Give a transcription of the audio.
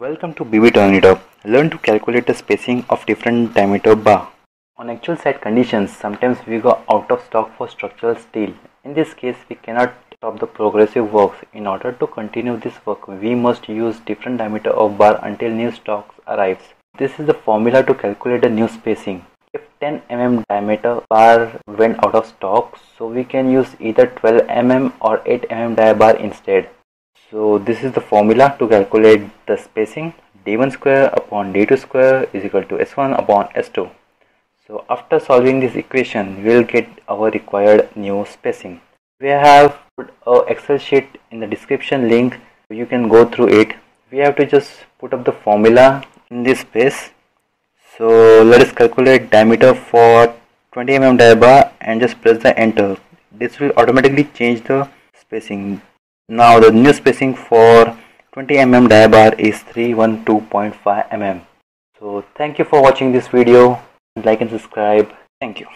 Welcome to BB Turn. Learn to calculate the spacing of different diameter bar. On actual site conditions, sometimes we go out of stock for structural steel. In this case, we cannot stop the progressive works. In order to continue this work, we must use different diameter of bar until new stock arrives. This is the formula to calculate the new spacing. If 10 mm diameter bar went out of stock, so we can use either 12 mm or 8 mm dia bar instead. So this is the formula to calculate the spacing d1 square upon d2 square is equal to s1 upon s2. So after solving this equation we will get our required new spacing. We have put a excel sheet in the description link you can go through it. We have to just put up the formula in this space. So let us calculate diameter for 20 mm dia bar and just press the enter. This will automatically change the spacing now the new spacing for 20 mm dia bar is 312.5 mm. So thank you for watching this video. Like and subscribe. Thank you.